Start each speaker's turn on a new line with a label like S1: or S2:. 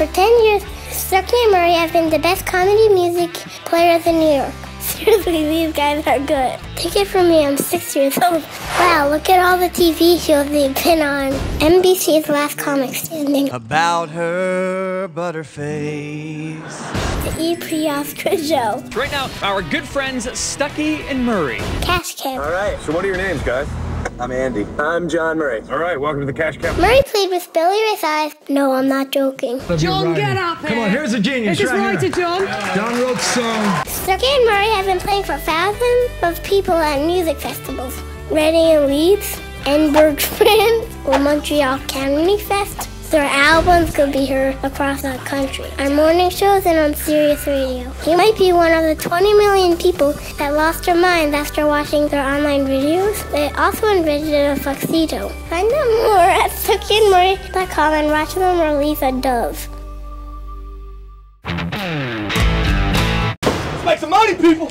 S1: For 10 years, Stuckey and Murray have been the best comedy music players in New York. Seriously, these guys are good. Take it from me, I'm six years old. Wow, look at all the TV shows they've been on. NBC's Last Comic Standing.
S2: About her butterface.
S1: The E. Pre-Oscar Show.
S3: Right now, our good friends Stuckey and Murray.
S1: Cash Cab.
S4: All right, so what are your names, guys? I'm Andy. I'm John Murray. All right, welcome to the Cash Cab.
S1: Murray played with Billy Ray Cyrus. No, I'm not joking.
S5: John, get up
S6: Come on, here's a genius
S5: This is
S6: right
S5: right
S6: here.
S5: to John.
S6: John wrote the song.
S1: Stuckey and Murray have been playing for thousands of people at music festivals. Reading in Leeds, Edinburgh, Fringe, or Montreal Comedy Fest. Their albums could be heard across the country on morning shows and on Sirius Radio. You might be one of the 20 million people that lost their minds after watching their online videos. They also invented a tuxedo. Find out more at StuckeyandMurray.com and watch them release a dove.
S4: Let's make some money, people!